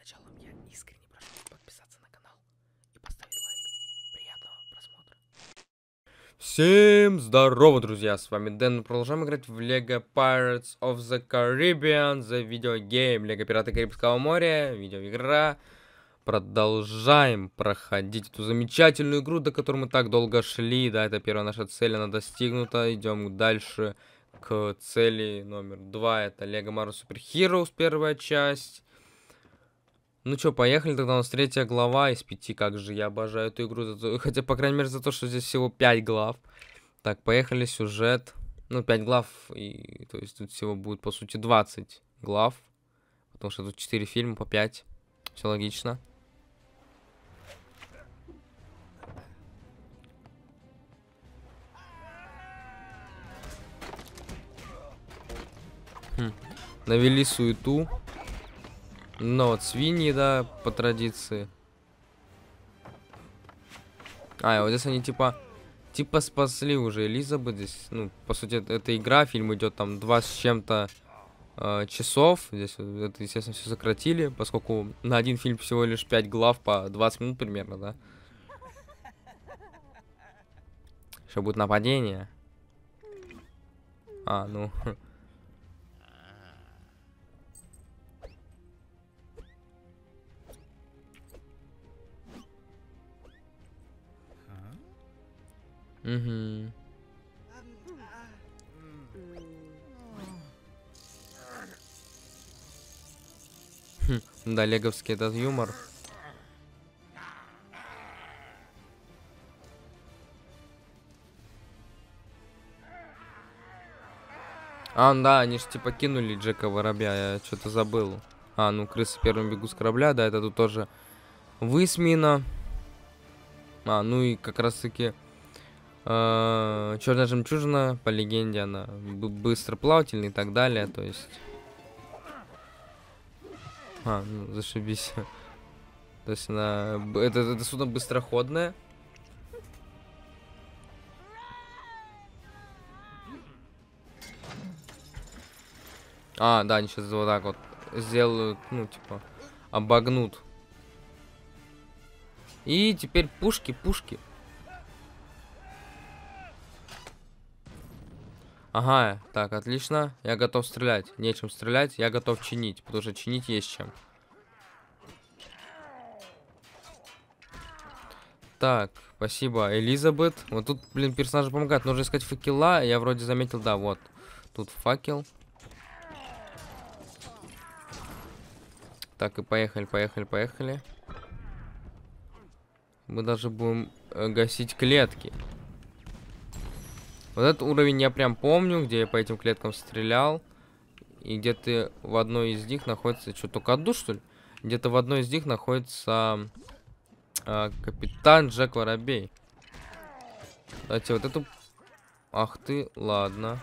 началом я искренне прошу подписаться на канал и поставить лайк. Приятного просмотра. Всем здорово, друзья, с вами Дэн. Мы продолжаем играть в LEGO Pirates of the Caribbean, video game. LEGO Пираты Карибского моря, видеоигра. Продолжаем проходить эту замечательную игру, до которой мы так долго шли. Да, это первая наша цель, она достигнута. Идем дальше к цели номер два. Это Lego Marvel Super Heroes, первая часть. Ну что, поехали, тогда у нас третья глава из пяти. Как же я обожаю эту игру. Хотя, по крайней мере, за то, что здесь всего пять глав. Так, поехали, сюжет. Ну, пять глав, и, то есть тут всего будет, по сути, 20 глав. Потому что тут 4 фильма по 5. Все логично. Хм. Навели суету. Ну вот свиньи, да, по традиции. А, вот здесь они типа... Типа спасли уже Элизабет здесь. Ну, по сути, это, это игра, фильм идет там два с чем-то э, часов. Здесь это, естественно, все сократили, поскольку на один фильм всего лишь 5 глав по 20 минут примерно, да. Еще будет нападение. А, ну... Угу. Хм, да, леговский этот юмор. А, да, они же типа кинули Джека Воробья, я что-то забыл. А, ну крысы первым бегут с корабля, да, это тут тоже высмина. А, ну и как раз таки черная жемчужина, по легенде, она быстро плавательная и так далее, то есть... А, ну, зашибись. то есть она... Это, это судно быстроходное. А, да, они сейчас вот так вот сделают, ну, типа, обогнут и теперь пушки, пушки. Ага, так, отлично. Я готов стрелять. Нечем стрелять, я готов чинить, потому что чинить есть чем. Так, спасибо, Элизабет. Вот тут, блин, персонажи помогают. Нужно искать факела. Я вроде заметил, да, вот. Тут факел. Так, и поехали, поехали, поехали. Мы даже будем э, гасить клетки. Вот этот уровень я прям помню, где я по этим клеткам стрелял. И где-то в одной из них находится... Что, только одну, что ли? Где-то в одной из них находится э, капитан Джек Воробей. Давайте вот эту... Ах ты, ладно.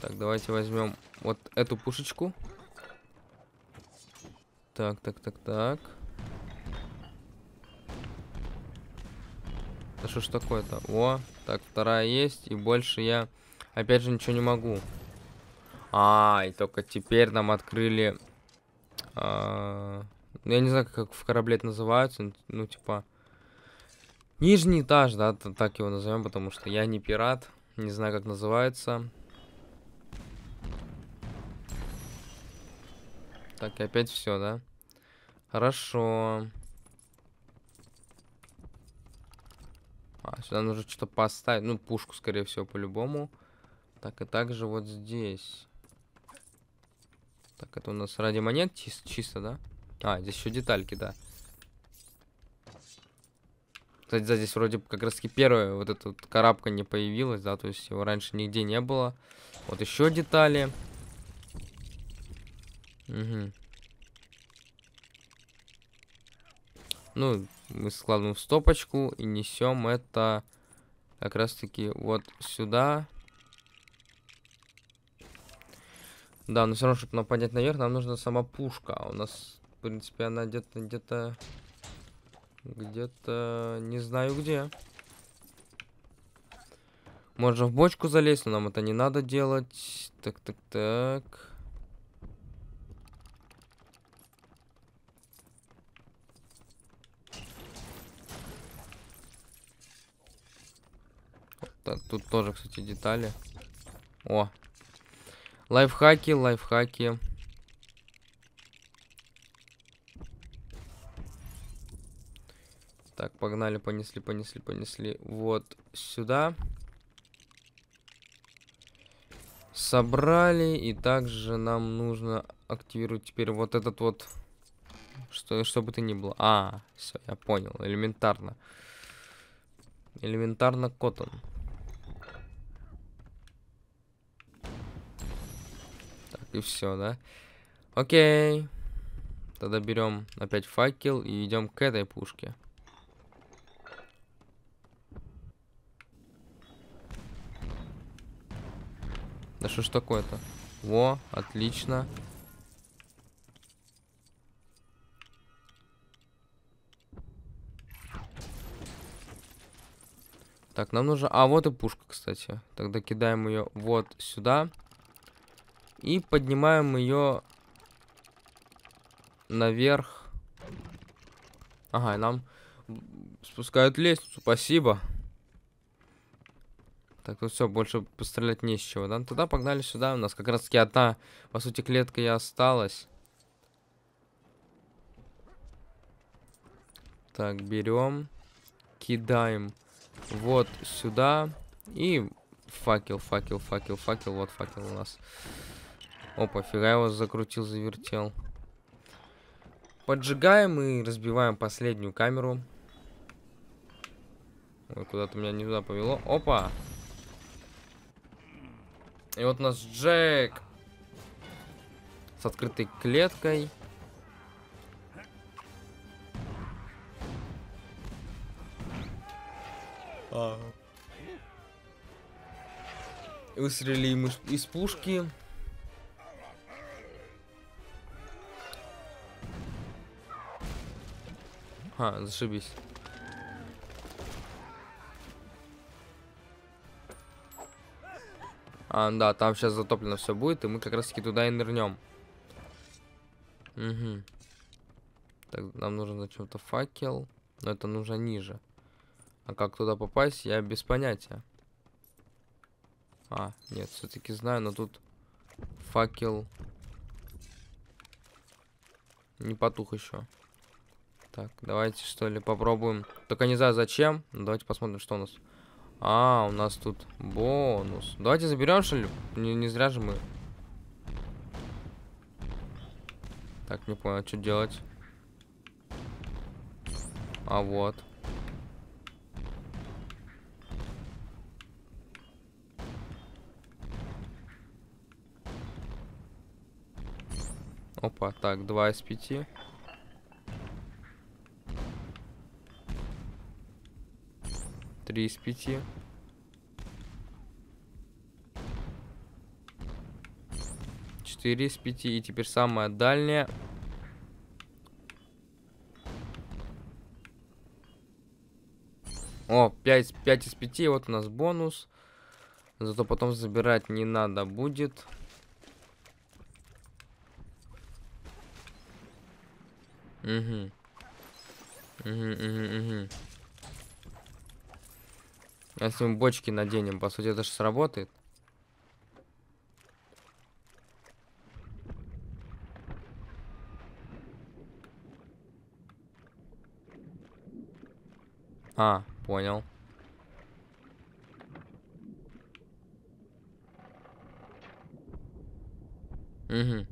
Так, давайте возьмем вот эту пушечку. Так, так, так, так. Да что ж такое-то? О, так, вторая есть. И больше я, опять же, ничего не могу. А, и только теперь нам открыли... А, я не знаю, как в корабле это называется. Ну, типа... Нижний этаж, да, так его назовем, потому что я не пират. Не знаю, как называется. Так, и опять все, да? Хорошо. А, сюда нужно что-то поставить. Ну, пушку, скорее всего, по-любому. Так, и также вот здесь. Так, это у нас ради монет чисто, чисто, да? А, здесь еще детальки, да. Кстати, да, здесь вроде как раз таки первая вот эта вот коробка не появилась, да, то есть его раньше нигде не было. Вот еще детали. Угу. Ну, мы складываем в стопочку и несем это как раз таки вот сюда. Да, но все равно, чтобы нам поднять наверх, нам нужна сама пушка. А у нас, в принципе, она где-то, где-то, где-то, не знаю где. Можно в бочку залезть, но нам это не надо делать. Так, так, так. Тут тоже, кстати, детали. О. Лайфхаки, лайфхаки. Так, погнали, понесли, понесли, понесли. Вот сюда. Собрали. И также нам нужно активировать теперь вот этот вот... Что, что бы то ни было. А, все, я понял. Элементарно. Элементарно коттон. И все, да? Окей. Тогда берем опять факел и идем к этой пушке. Да что ж такое-то? Во, отлично. Так, нам нужно... А, вот и пушка, кстати. Тогда кидаем ее вот сюда. И поднимаем ее наверх. Ага, и нам спускают лестницу. Спасибо. Так, тут все, больше пострелять не с чего, да? Тогда погнали сюда. У нас как раз таки одна, по сути, клетка и осталась. Так, берем. Кидаем вот сюда. И факел, факел, факел, факел. Вот факел у нас. Опа, фига его закрутил, завертел. Поджигаем и разбиваем последнюю камеру. Ой, куда-то меня не туда повело. Опа! И вот нас Джек с открытой клеткой. А. Выстрелили им из пушки. А, зашибись. А, да, там сейчас затоплено все будет, и мы как раз таки туда и нырнем. Угу. Так, нам нужен зачем-то факел. Но это нужно ниже. А как туда попасть, я без понятия. А, нет, все-таки знаю, но тут факел не потух еще. Так, давайте что ли попробуем. Только не знаю зачем. Давайте посмотрим, что у нас. А, у нас тут бонус. Давайте заберем, что ли? Не, не зря же мы. Так, не понял, что делать. А вот. Опа, так, 2 из 5. Три из пяти. Четыре из пяти. И теперь самая дальняя. О, 5, 5 из 5. Вот у нас бонус. Зато потом забирать не надо будет. Угу. Угу, угу, угу. Если мы бочки наденем, по сути, это же сработает. А, понял. Угу.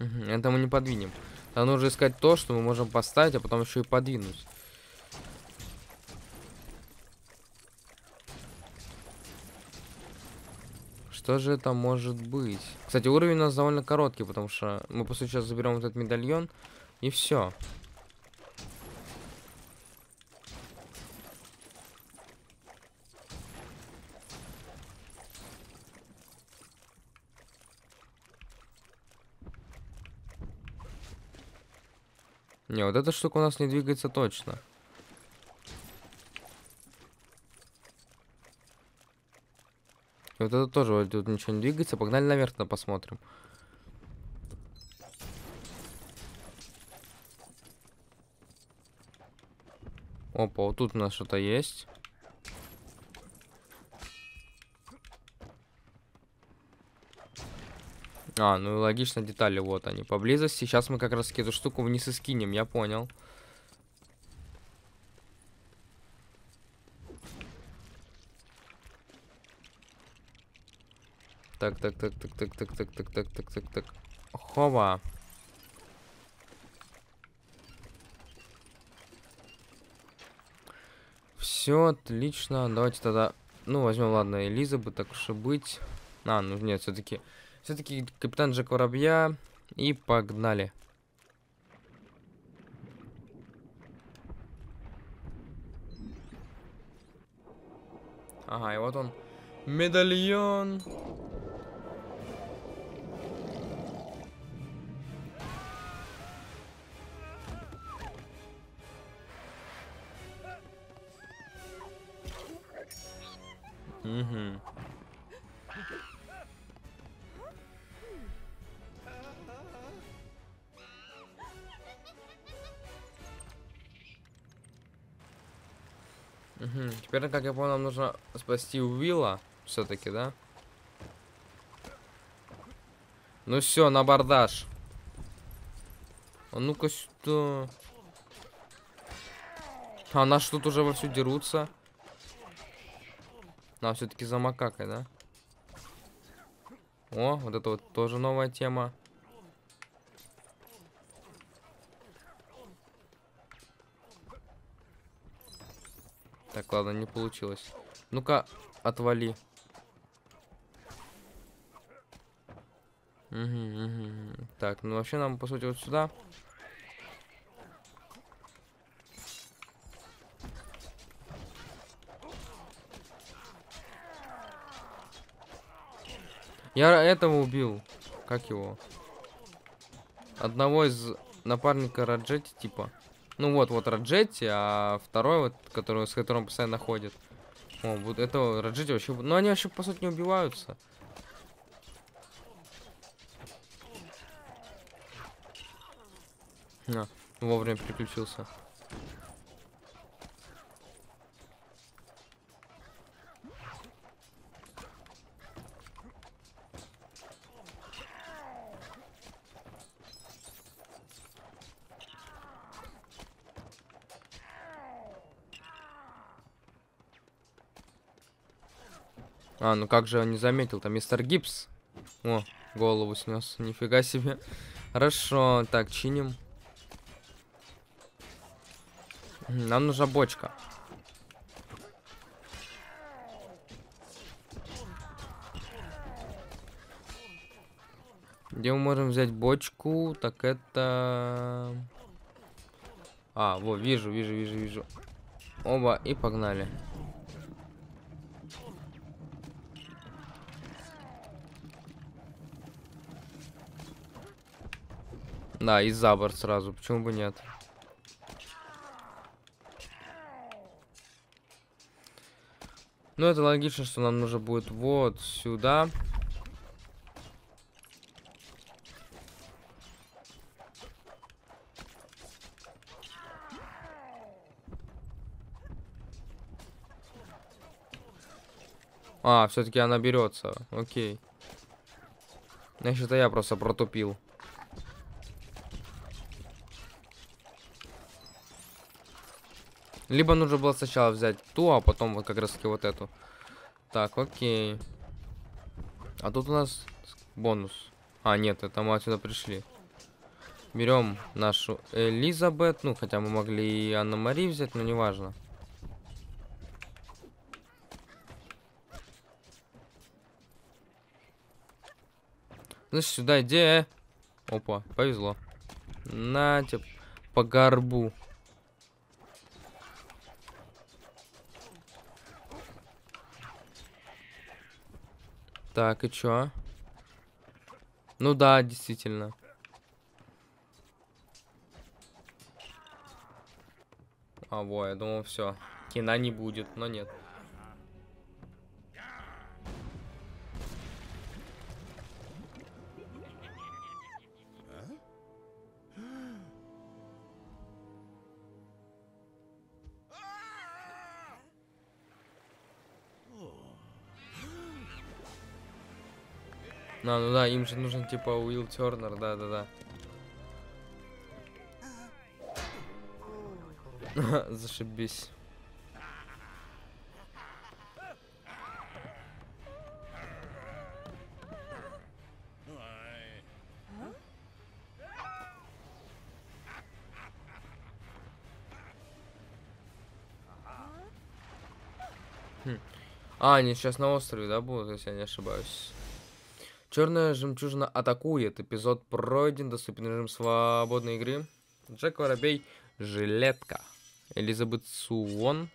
Угу, это мы не подвинем. Нам нужно искать то, что мы можем поставить, а потом еще и подвинуть. Что же это может быть? Кстати, уровень у нас довольно короткий, потому что мы, по сути, сейчас заберем вот этот медальон, и все. Не, вот эта штука у нас не двигается точно. И вот это тоже вот тут ничего не двигается. Погнали наверх-то посмотрим. Опа, вот тут у нас что-то есть. А, ну и логично, детали вот они поблизости. Сейчас мы как раз эту штуку вниз и скинем, я понял. Так, так, так, так, так, так, так, так, так, так, так, так. Хова. Все отлично. Давайте тогда, ну возьмем, ладно, Элизабет, так уж и быть. А, ну нет, все-таки все-таки капитан Джек Воробья. И погнали. Ага, и вот он. Медальон. Угу. Теперь, как я понял, нам нужно спасти Уилла. Все-таки, да? Ну все, на бардаж. А ну-ка сюда. А наши тут уже вовсю дерутся. Нам все-таки за макакой, да? О, вот это вот тоже новая тема. Так, ладно, не получилось. Ну-ка, отвали. Угу, угу. Так, ну вообще нам, по сути, вот сюда. Я этого убил. Как его? Одного из напарника Раджети, типа. Ну вот, вот Раджетти, а второй вот, который, с которым постоянно ходит. О, вот это Раджетти вообще... Ну они вообще, по сути, не убиваются. На, вовремя переключился. А, ну как же он не заметил? Там мистер Гипс. О, голову снес. Нифига себе. Хорошо. Так, чиним. Нам нужна бочка. Где мы можем взять бочку? Так это... А, вот, вижу, вижу, вижу, вижу. Оба, и погнали. Да, и за борт сразу. Почему бы нет? Ну, это логично, что нам нужно будет вот сюда. А, все-таки она берется. Окей. Значит, это я просто протупил. Либо нужно было сначала взять ту, а потом вот как раз таки вот эту. Так, окей. А тут у нас бонус. А, нет, это мы отсюда пришли. Берем нашу Элизабет. Ну, хотя мы могли и Анна Мари взять, но неважно. Ну, сюда иди. Опа, повезло. На, тебе по горбу. Так, и чё? Ну да, действительно. А, во, я думал, все. Кино не будет, но нет. А, ну да, им же нужен типа Уилл Тернер, да-да-да. Зашибись. Хм. А, они сейчас на острове, да, будут, если я не ошибаюсь. Черная жемчужина атакует. Эпизод пройден. Доступен режим свободной игры. Джек Воробей. Жилетка. Элизабет Суон.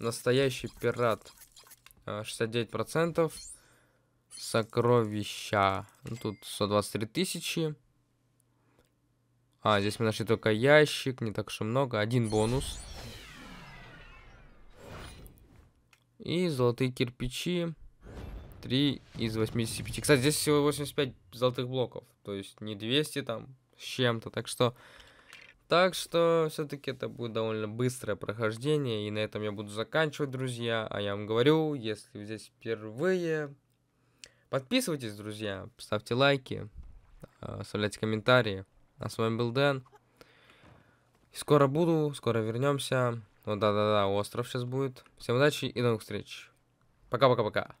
Настоящий пират. 69%. Сокровища. Ну, тут 123 тысячи. А, здесь мы нашли только ящик. Не так уж и много. Один бонус. И золотые кирпичи. 3 из 85. Кстати, здесь всего 85 золотых блоков. То есть не 200 там с чем-то. Так что... Так что все-таки это будет довольно быстрое прохождение. И на этом я буду заканчивать, друзья. А я вам говорю, если вы здесь впервые... Подписывайтесь, друзья. Ставьте лайки. А, оставляйте комментарии. А с вами был Дэн. Скоро буду, скоро вернемся. Ну да-да-да, остров сейчас будет. Всем удачи и до новых встреч. Пока-пока-пока.